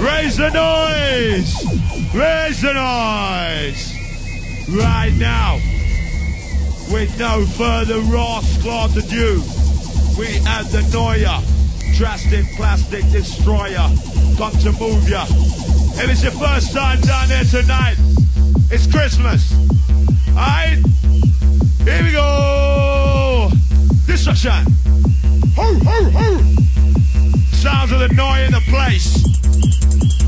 Raise the noise! Raise the noise! Right now, with no further rascal ado, we have the Noya, drastic plastic destroyer, come to move ya. If it's your first time down there tonight, it's Christmas. Alright? Here we go! Destruction! Ho, ho, ho! Sounds of the Noya in the place. Thank you.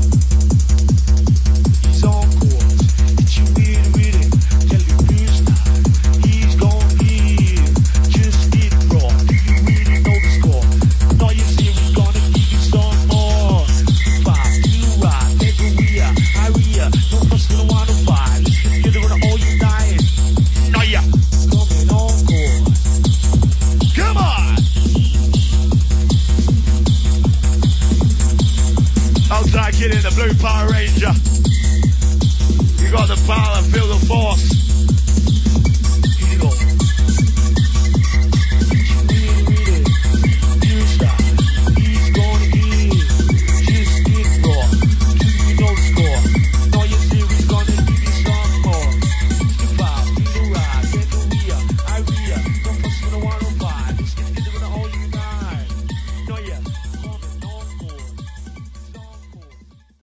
Outside kid in the blue Power Ranger.